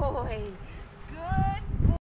boy. Good